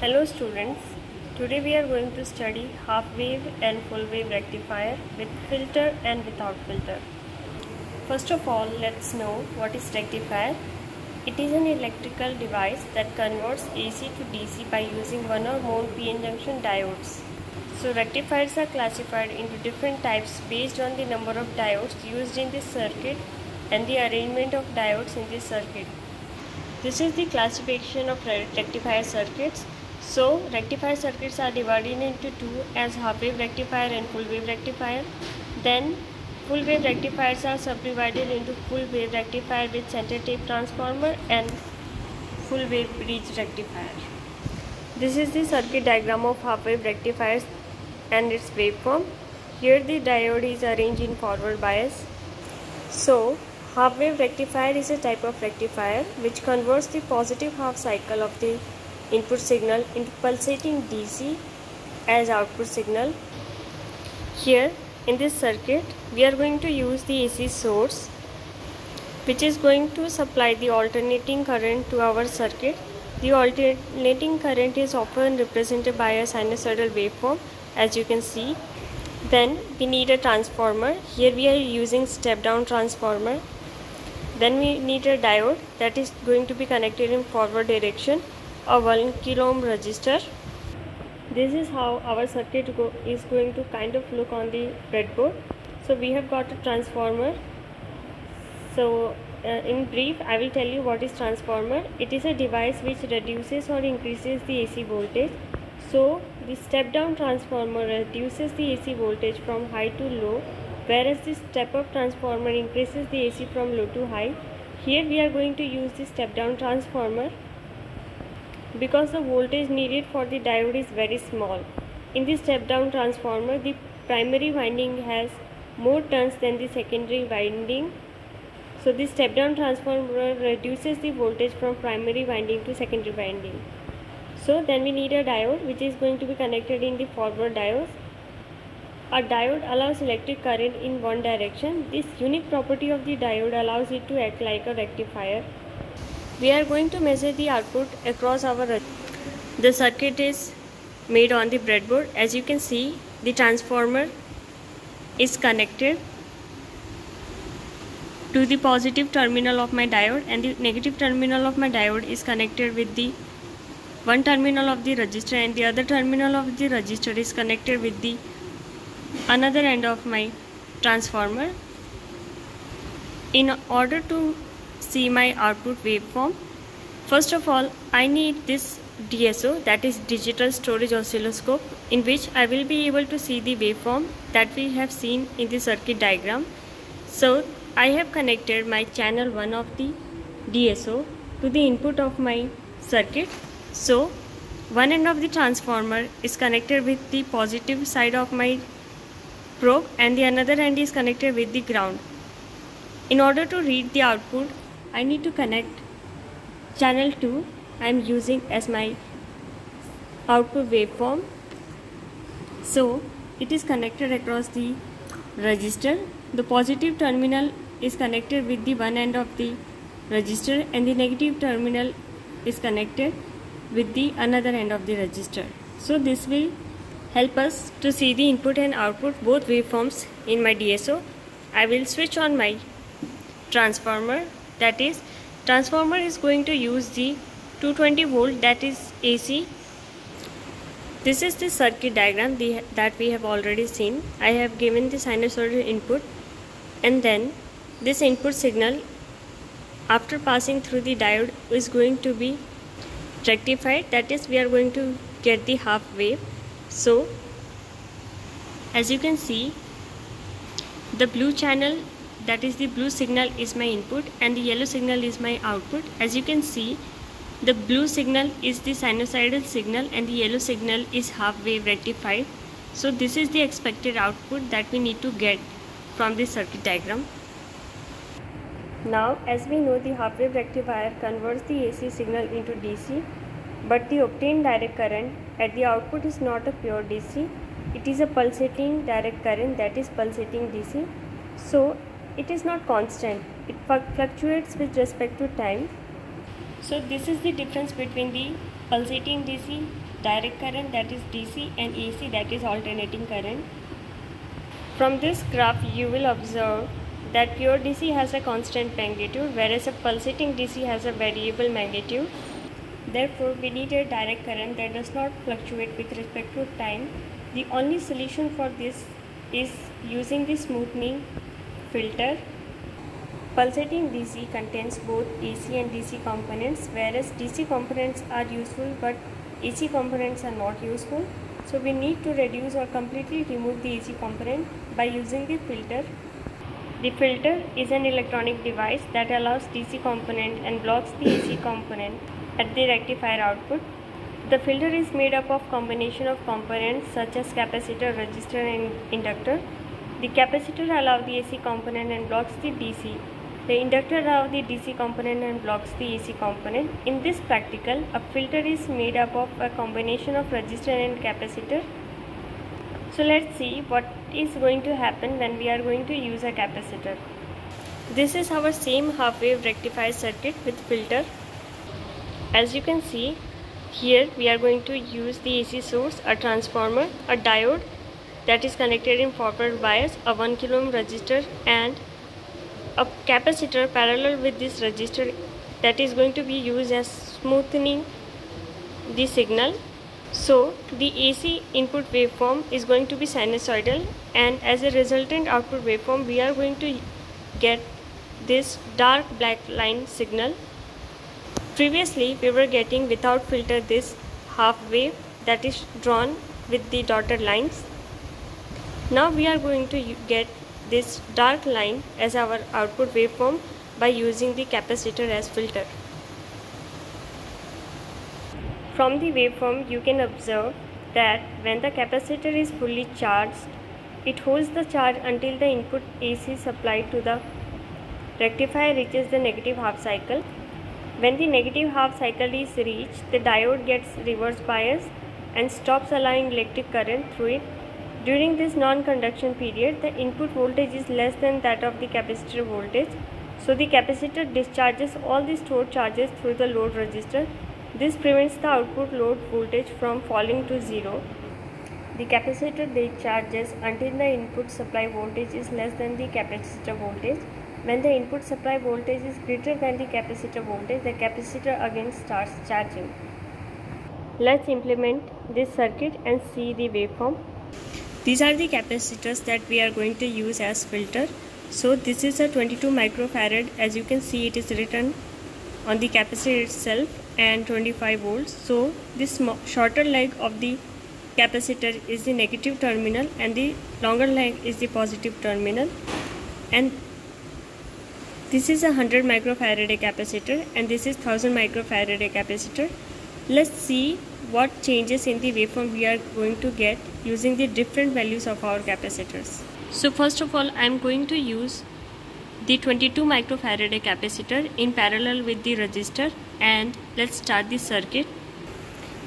Hello students, today we are going to study half wave and full wave rectifier with filter and without filter. First of all, let's know what is rectifier. It is an electrical device that converts AC to DC by using one or more PN junction diodes. So rectifiers are classified into different types based on the number of diodes used in the circuit and the arrangement of diodes in the circuit. This is the classification of rectifier circuits. So rectifier circuits are divided into two as half wave rectifier and full wave rectifier. Then full wave rectifiers are subdivided into full wave rectifier with center tape transformer and full wave bridge rectifier. This is the circuit diagram of half wave rectifiers and its waveform. Here the diode is arranged in forward bias. So Half wave rectifier is a type of rectifier which converts the positive half cycle of the input signal into pulsating DC as output signal. Here in this circuit we are going to use the AC source which is going to supply the alternating current to our circuit. The alternating current is often represented by a sinusoidal waveform as you can see. Then we need a transformer. Here we are using step down transformer then we need a diode that is going to be connected in forward direction a 1 kilo ohm resistor this is how our circuit go is going to kind of look on the breadboard. So we have got a transformer. So uh, in brief i will tell you what is transformer. It is a device which reduces or increases the ac voltage. So the step down transformer reduces the ac voltage from high to low whereas the step up transformer increases the AC from low to high. Here we are going to use the step down transformer because the voltage needed for the diode is very small. In the step down transformer the primary winding has more turns than the secondary winding. So the step down transformer reduces the voltage from primary winding to secondary winding. So then we need a diode which is going to be connected in the forward diodes a diode allows electric current in one direction. This unique property of the diode allows it to act like a rectifier. We are going to measure the output across our the circuit is made on the breadboard. As you can see, the transformer is connected to the positive terminal of my diode and the negative terminal of my diode is connected with the one terminal of the resistor and the other terminal of the resistor is connected with the another end of my transformer in order to see my output waveform. First of all I need this DSO that is digital storage oscilloscope in which I will be able to see the waveform that we have seen in the circuit diagram. So I have connected my channel 1 of the DSO to the input of my circuit. So one end of the transformer is connected with the positive side of my probe and the another end is connected with the ground. In order to read the output, I need to connect channel 2 I am using as my output waveform. So it is connected across the resistor The positive terminal is connected with the one end of the resistor and the negative terminal is connected with the another end of the resistor So this will help us to see the input and output both waveforms in my DSO. I will switch on my transformer that is transformer is going to use the 220 volt that is AC. This is the circuit diagram that we have already seen. I have given the sinusoidal input and then this input signal after passing through the diode is going to be rectified that is we are going to get the half wave so as you can see the blue channel that is the blue signal is my input and the yellow signal is my output. As you can see the blue signal is the sinusoidal signal and the yellow signal is half wave rectified. So this is the expected output that we need to get from this circuit diagram. Now as we know the half wave rectifier converts the AC signal into DC but the obtained direct current at the output is not a pure DC it is a pulsating direct current that is pulsating DC so it is not constant it fluctuates with respect to time so this is the difference between the pulsating DC direct current that is DC and AC that is alternating current. From this graph you will observe that pure DC has a constant magnitude whereas a pulsating DC has a variable magnitude. Therefore, we need a direct current that does not fluctuate with respect to time. The only solution for this is using the smoothing filter. Pulsating DC contains both AC and DC components whereas DC components are useful but AC components are not useful. So we need to reduce or completely remove the AC component by using the filter. The filter is an electronic device that allows DC component and blocks the AC component at the rectifier output. The filter is made up of combination of components such as capacitor, resistor and inductor. The capacitor allows the AC component and blocks the DC. The inductor allows the DC component and blocks the AC component. In this practical, a filter is made up of a combination of resistor and capacitor. So let's see what is going to happen when we are going to use a capacitor. This is our same half wave rectifier circuit with filter. As you can see, here we are going to use the AC source, a transformer, a diode that is connected in forward bias, a 1 kilo ohm resistor and a capacitor parallel with this resistor that is going to be used as smoothing the signal. So the AC input waveform is going to be sinusoidal and as a resultant output waveform we are going to get this dark black line signal. Previously we were getting without filter this half wave that is drawn with the dotted lines now we are going to get this dark line as our output waveform by using the capacitor as filter. From the waveform you can observe that when the capacitor is fully charged, it holds the charge until the input AC supplied to the rectifier reaches the negative half cycle. When the negative half cycle is reached, the diode gets reverse bias and stops allowing electric current through it during this non-conduction period, the input voltage is less than that of the capacitor voltage. So the capacitor discharges all the stored charges through the load resistor. This prevents the output load voltage from falling to zero. The capacitor discharges until the input supply voltage is less than the capacitor voltage. When the input supply voltage is greater than the capacitor voltage, the capacitor again starts charging. Let's implement this circuit and see the waveform. These are the capacitors that we are going to use as filter. So this is a 22 microfarad as you can see it is written on the capacitor itself and 25 volts. So this shorter leg of the capacitor is the negative terminal and the longer leg is the positive terminal and this is a 100 microfarad capacitor and this is 1000 microfarad capacitor. Let's see what changes in the waveform we are going to get using the different values of our capacitors. So first of all I am going to use the 22 microfarad capacitor in parallel with the resistor and let's start the circuit.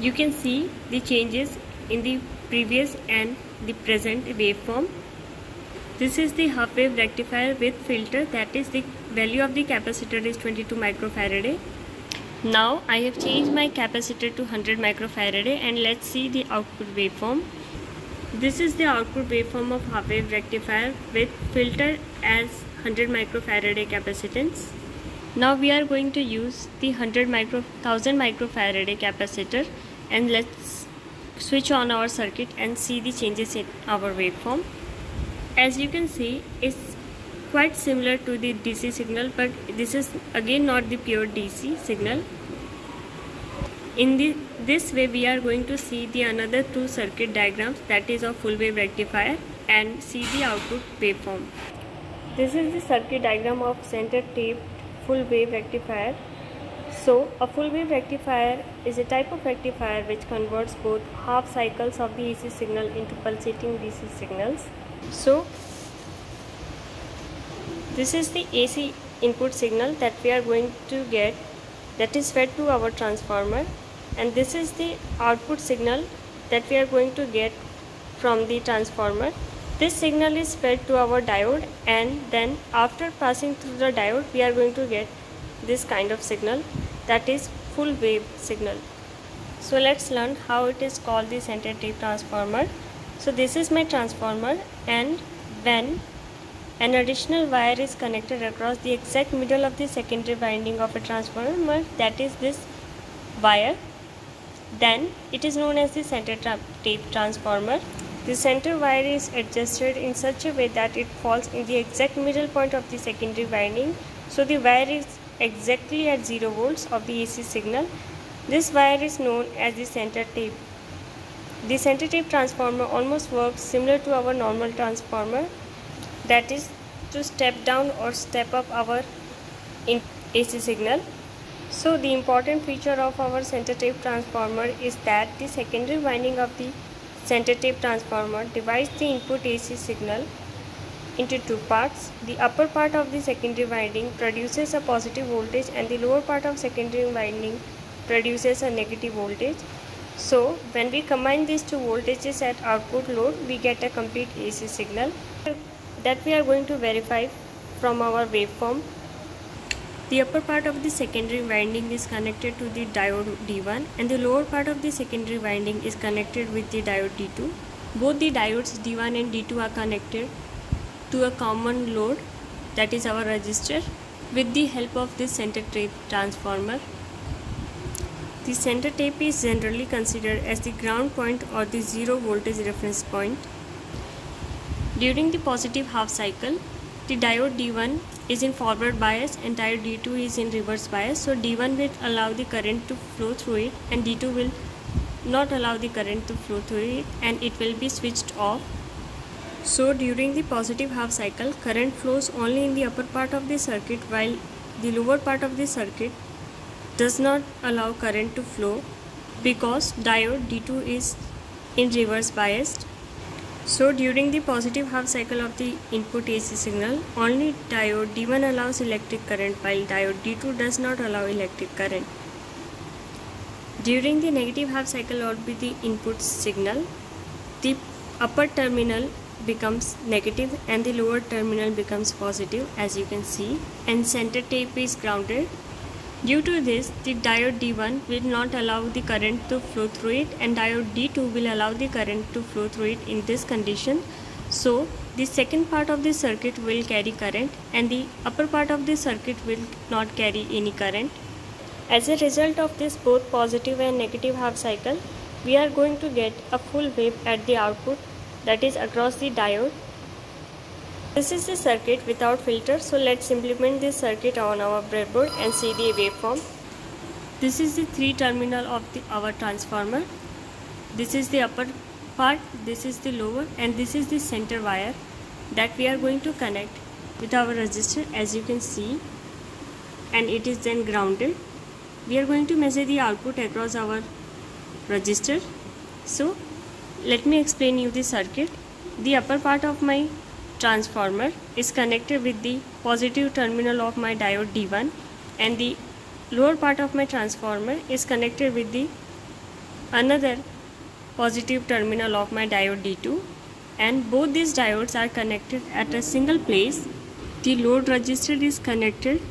You can see the changes in the previous and the present waveform. This is the half wave rectifier with filter that is the value of the capacitor is 22 microfarad now I have changed my capacitor to 100 microfarad and let's see the output waveform. This is the output waveform of half wave rectifier with filter as 100 microfarad capacitance. Now we are going to use the 100 micro 1000 microfarad capacitor and let's switch on our circuit and see the changes in our waveform. As you can see it's quite similar to the DC signal but this is again not the pure DC signal. In the, this way we are going to see the another two circuit diagrams that is of full wave rectifier and see the output waveform. This is the circuit diagram of center tapped full wave rectifier. So a full wave rectifier is a type of rectifier which converts both half cycles of the AC signal into pulsating DC signals. So this is the AC input signal that we are going to get that is fed to our transformer and this is the output signal that we are going to get from the transformer. This signal is fed to our diode and then after passing through the diode we are going to get this kind of signal that is full wave signal. So let's learn how it is called the center tape transformer. So this is my transformer and when an additional wire is connected across the exact middle of the secondary winding of a transformer that is this wire then it is known as the center tra tape transformer. The center wire is adjusted in such a way that it falls in the exact middle point of the secondary winding. So the wire is exactly at 0 volts of the AC signal this wire is known as the center tape. The center tape transformer almost works similar to our normal transformer that is to step down or step up our AC signal. So the important feature of our center tape transformer is that the secondary winding of the center tape transformer divides the input AC signal into two parts. The upper part of the secondary winding produces a positive voltage and the lower part of secondary winding produces a negative voltage. So when we combine these two voltages at output load, we get a complete AC signal that we are going to verify from our waveform. The upper part of the secondary winding is connected to the diode D1 and the lower part of the secondary winding is connected with the diode D2. Both the diodes D1 and D2 are connected to a common load that is our resistor with the help of this center tape transformer the center tape is generally considered as the ground point or the zero voltage reference point. During the positive half cycle, the diode D1 is in forward bias and diode D2 is in reverse bias. So D1 will allow the current to flow through it and D2 will not allow the current to flow through it and it will be switched off. So during the positive half cycle, current flows only in the upper part of the circuit while the lower part of the circuit does not allow current to flow because diode D2 is in reverse biased. So during the positive half cycle of the input AC signal, only diode D1 allows electric current while diode D2 does not allow electric current. During the negative half cycle of the input signal, the upper terminal becomes negative and the lower terminal becomes positive as you can see and center tape is grounded Due to this, the diode D1 will not allow the current to flow through it and diode D2 will allow the current to flow through it in this condition. So, the second part of the circuit will carry current and the upper part of the circuit will not carry any current. As a result of this both positive and negative half cycle, we are going to get a full wave at the output that is across the diode this is the circuit without filter so let's implement this circuit on our breadboard and see the waveform. This is the three terminal of the our transformer. This is the upper part, this is the lower and this is the center wire that we are going to connect with our resistor as you can see and it is then grounded. We are going to measure the output across our resistor. So let me explain you the circuit. The upper part of my transformer is connected with the positive terminal of my diode D1 and the lower part of my transformer is connected with the another positive terminal of my diode D2 and both these diodes are connected at a single place. The load resistor is connected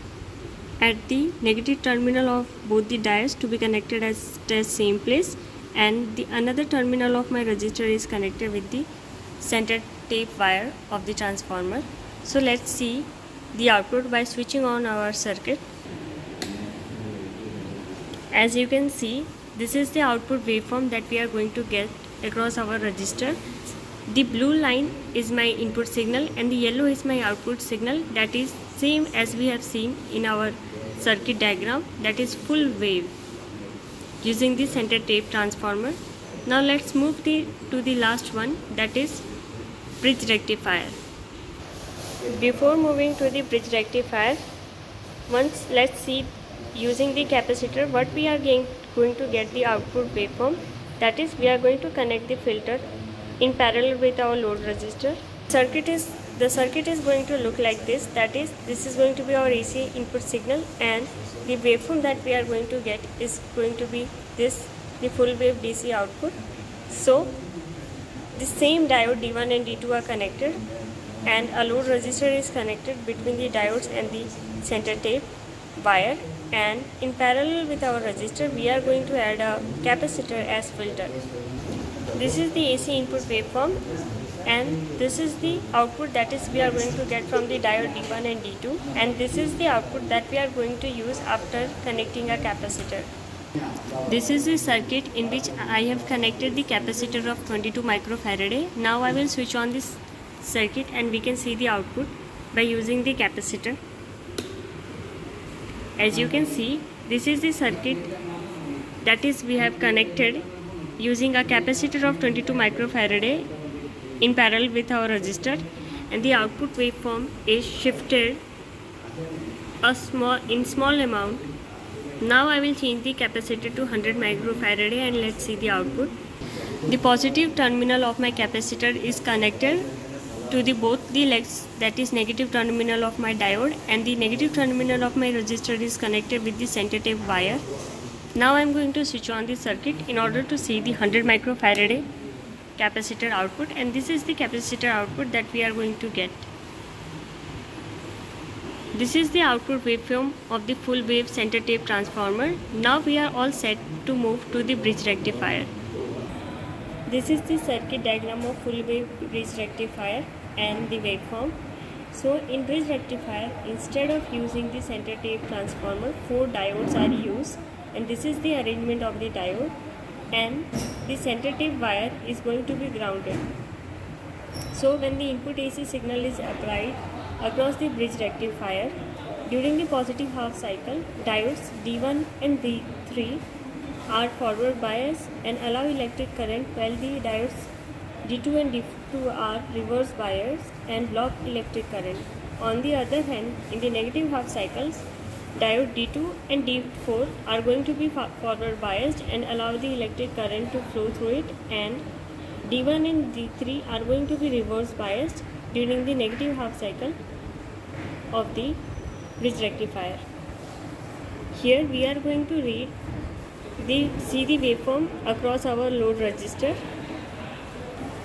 at the negative terminal of both the diodes to be connected at the same place and the another terminal of my resistor is connected with the center tape wire of the transformer. So let's see the output by switching on our circuit. As you can see, this is the output waveform that we are going to get across our resistor. The blue line is my input signal and the yellow is my output signal that is same as we have seen in our circuit diagram that is full wave using the center tape transformer. Now let's move the, to the last one that is bridge rectifier. Before moving to the bridge rectifier, once let's see using the capacitor what we are going to get the output waveform that is we are going to connect the filter in parallel with our load resistor. Circuit is the circuit is going to look like this that is this is going to be our AC input signal and the waveform that we are going to get is going to be this the full wave DC output. So the same diode D1 and D2 are connected and a load resistor is connected between the diodes and the center tape wire and in parallel with our resistor we are going to add a capacitor as filter. This is the AC input waveform and this is the output that is we are going to get from the diode D1 and D2 and this is the output that we are going to use after connecting a capacitor. This is the circuit in which I have connected the capacitor of 22 microfarad. Now I will switch on this circuit and we can see the output by using the capacitor. As you can see, this is the circuit that is we have connected using a capacitor of 22 microfarad in parallel with our resistor and the output waveform is shifted a small in small amount now I will change the capacitor to 100 microfarad and let's see the output the positive terminal of my capacitor is connected to the both the legs that is negative terminal of my diode and the negative terminal of my resistor is connected with the center tape wire now I am going to switch on the circuit in order to see the 100 microfarad capacitor output and this is the capacitor output that we are going to get. This is the output waveform of the full wave center tape transformer. Now we are all set to move to the bridge rectifier. This is the circuit diagram of full wave bridge rectifier and the waveform. So in bridge rectifier, instead of using the center tape transformer, four diodes are used and this is the arrangement of the diode and the center tape wire is going to be grounded. So when the input AC signal is applied across the bridge rectifier, during the positive half cycle, diodes D1 and D3 are forward biased and allow electric current while the diodes D2 and D2 are reverse biased and block electric current. On the other hand, in the negative half cycles, Diode D2 and D4 are going to be forward biased and allow the electric current to flow through it and D1 and D3 are going to be reverse biased during the negative half cycle of the bridge rectifier. Here we are going to read the see the waveform across our load resistor.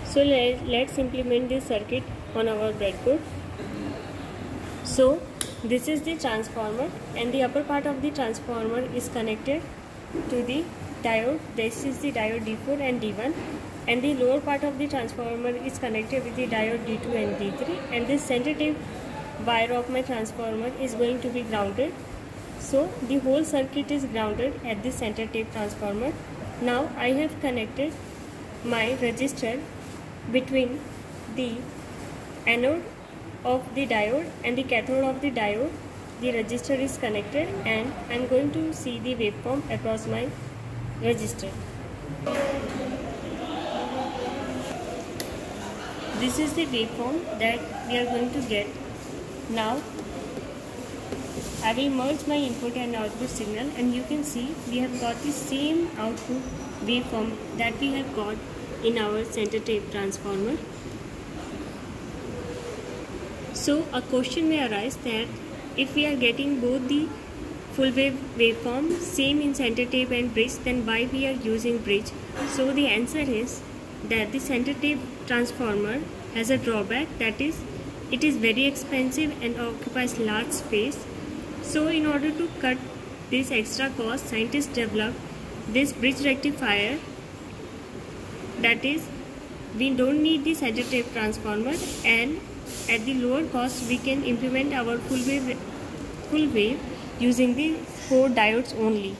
So let, let's implement this circuit on our breadboard. So this is the transformer and the upper part of the transformer is connected to the diode this is the diode D4 and D1 and the lower part of the transformer is connected with the diode D2 and D3 and this sensitive wire of my transformer is going to be grounded. So the whole circuit is grounded at the center tape transformer. Now I have connected my resistor between the anode of the diode and the cathode of the diode. The resistor is connected and I am going to see the waveform across my resistor. This is the waveform that we are going to get. Now I will merge my input and output signal and you can see we have got the same output waveform that we have got in our center tape transformer. So a question may arise that if we are getting both the full wave waveform same in center tape and bridge then why we are using bridge? So the answer is that the tape transformer has a drawback that is it is very expensive and occupies large space. So in order to cut this extra cost scientists developed this bridge rectifier that is we don't need the tape transformer and at the lower cost, we can implement our full wave, full wave using the four diodes only.